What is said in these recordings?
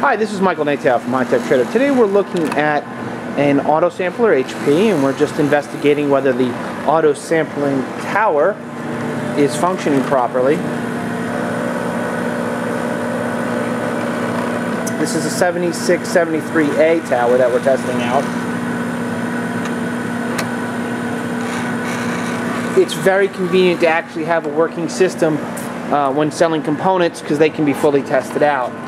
Hi, this is Michael Natale from HiTechTrader. Today we're looking at an auto sampler HP and we're just investigating whether the auto sampling tower is functioning properly. This is a 7673A tower that we're testing out. It's very convenient to actually have a working system uh, when selling components because they can be fully tested out.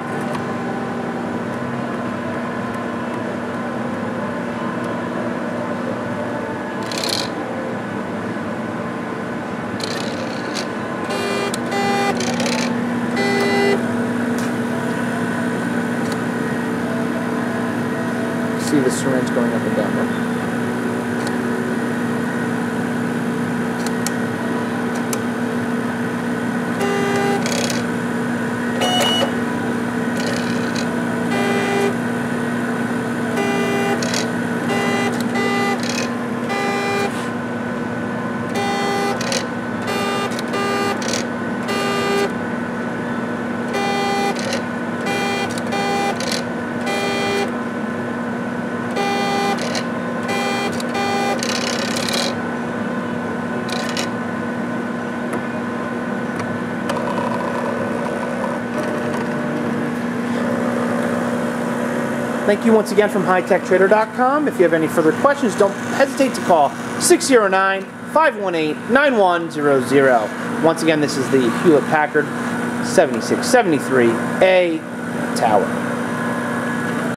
See the syringe going up and down. Thank you once again from HiTechTrader.com. If you have any further questions, don't hesitate to call 609 518 9100. Once again, this is the Hewlett Packard 7673A Tower.